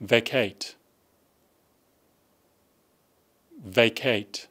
vacate. Vacate.